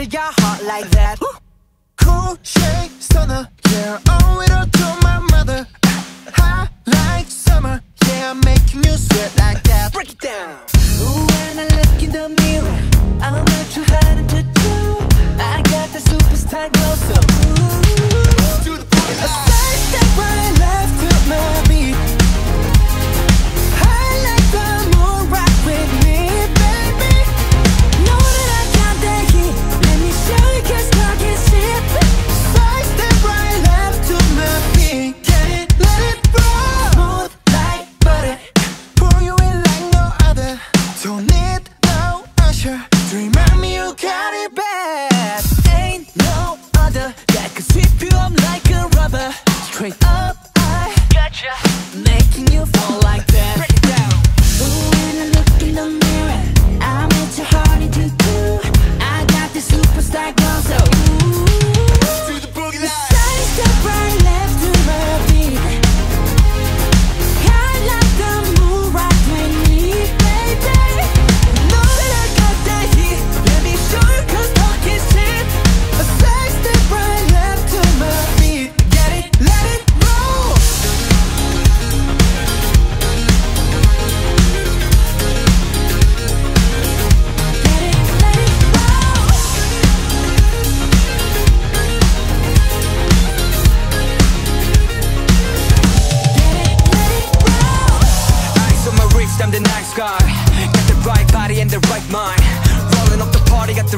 into your heart like that. Cool shake stunner, yeah, owe it all to my mother. Hot like summer, yeah, making you sweat like that. Break it down. I'm the nice guy. Got the right body and the right mind. Rolling up the party, got the